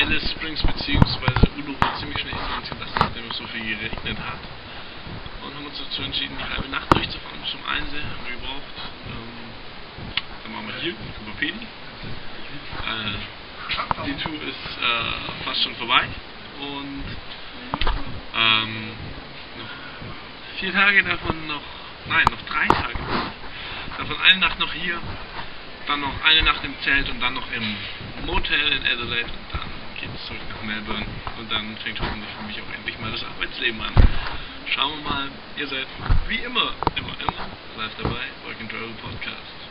Alice Springs bzw. Uluru ziemlich schnell hinter uns gelassen, nachdem es so viel geregnet hat. Und haben uns dazu entschieden, die halbe Nacht durchzufahren zum Einsee. Haben wir gebraucht. Ähm, dann waren wir hier, über Pedi. Äh, die Tour ist äh, fast schon vorbei. Und ähm, noch vier Tage davon noch, nein, noch drei Tage. Davon eine Nacht noch hier, dann noch eine Nacht im Zelt und dann noch im Motel in Adelaide und dann zurück nach Melbourne und dann fängt hoffentlich für mich auch endlich mal das Arbeitsleben an. Schauen wir mal, ihr seid wie immer, immer, immer live dabei, Work and Travel Podcast.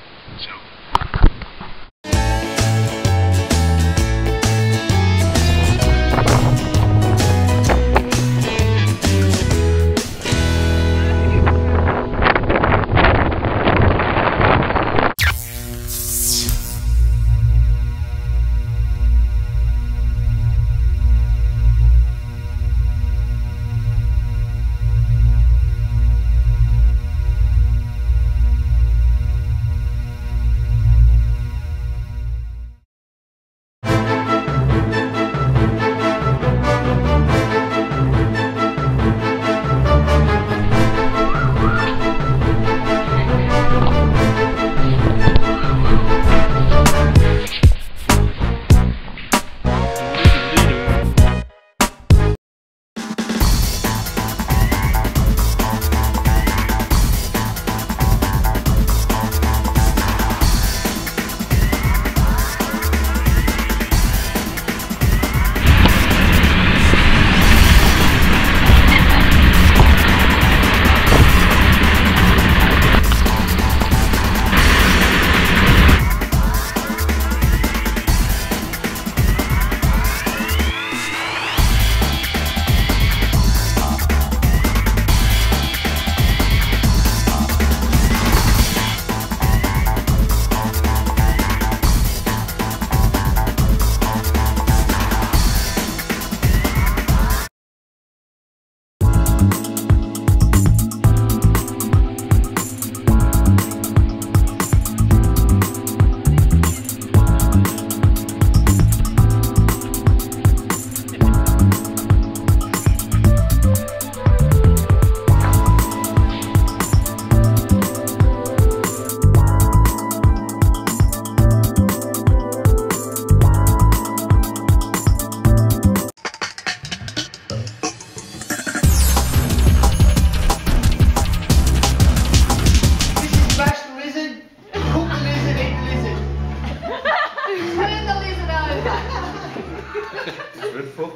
good for?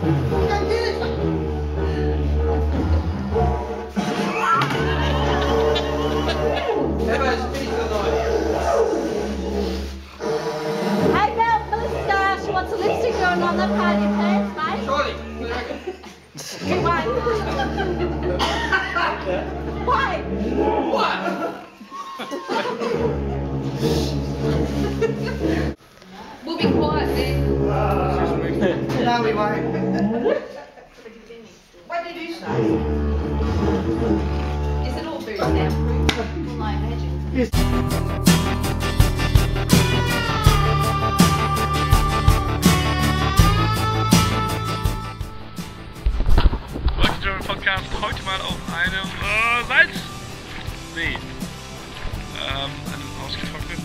I'm. We'll be quiet then. No, we won't. What did you say? Is it all booze now? Well, I imagine. Working Travel Podcast heute mal auf einem äh, Salzsee. Ähm, einem ausgetrockneten,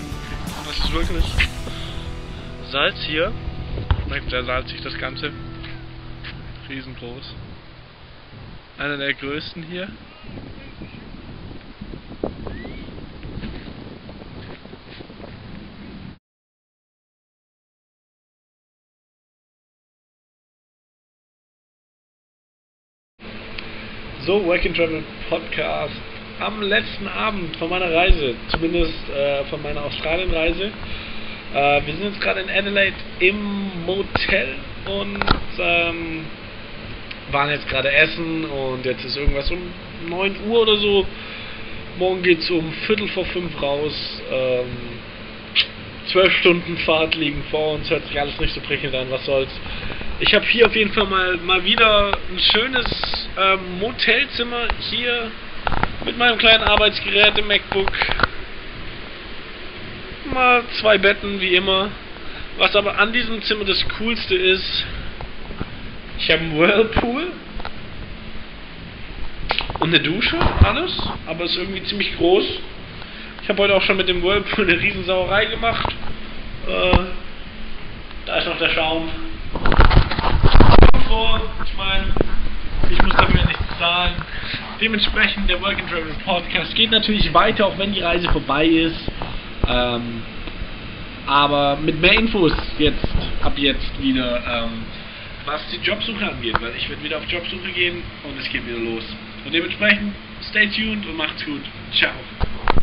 was ist wirklich Salz hier. Schmeckt sehr salzig das Ganze. Riesengroß. Einer der größten hier. So, Work Travel Podcast am letzten Abend von meiner Reise, zumindest äh, von meiner Australien-Reise. Äh, wir sind jetzt gerade in Adelaide im Motel und ähm, waren jetzt gerade essen und jetzt ist irgendwas um 9 Uhr oder so. Morgen geht es um Viertel vor fünf raus. Ähm, zwölf Stunden Fahrt liegen vor uns, hört sich alles nicht so prickelnd an, was soll's. Ich habe hier auf jeden Fall mal, mal wieder ein schönes ähm, Motelzimmer hier mit meinem kleinen Arbeitsgerät im MacBook. Mal zwei Betten wie immer. Was aber an diesem Zimmer das coolste ist, ich habe einen Whirlpool und eine Dusche, alles, aber es ist irgendwie ziemlich groß. Ich habe heute auch schon mit dem Whirlpool eine Riesensauerei gemacht. Äh, da ist noch der Schaum. Ich meine, ich muss dafür nichts zahlen. Dementsprechend der Work and Travel Podcast geht natürlich weiter, auch wenn die Reise vorbei ist. Ähm, aber mit mehr Infos jetzt, ab jetzt wieder, ähm, was die Jobsuche angeht, weil ich werde wieder auf Jobsuche gehen und es geht wieder los. Und dementsprechend, stay tuned und macht's gut. Ciao.